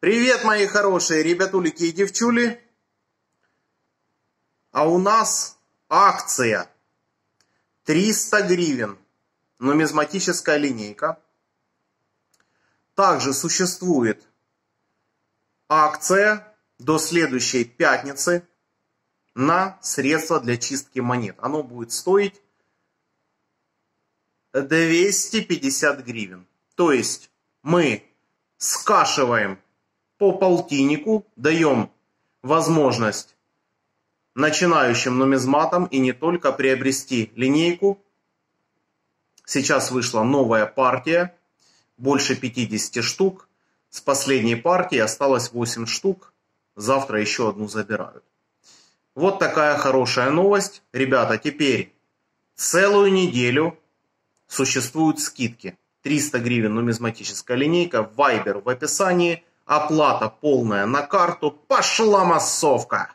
Привет, мои хорошие ребятулики и девчули. А у нас акция 300 гривен. Нумизматическая линейка. Также существует акция до следующей пятницы на средства для чистки монет. Оно будет стоить 250 гривен. То есть мы скашиваем по полтиннику, даем возможность начинающим нумизматам и не только приобрести линейку. Сейчас вышла новая партия, больше 50 штук. С последней партии осталось 8 штук. Завтра еще одну забирают. Вот такая хорошая новость. Ребята, теперь целую неделю существуют скидки. 300 гривен нумизматическая линейка, Viber в описании, оплата полная на карту, пошла массовка!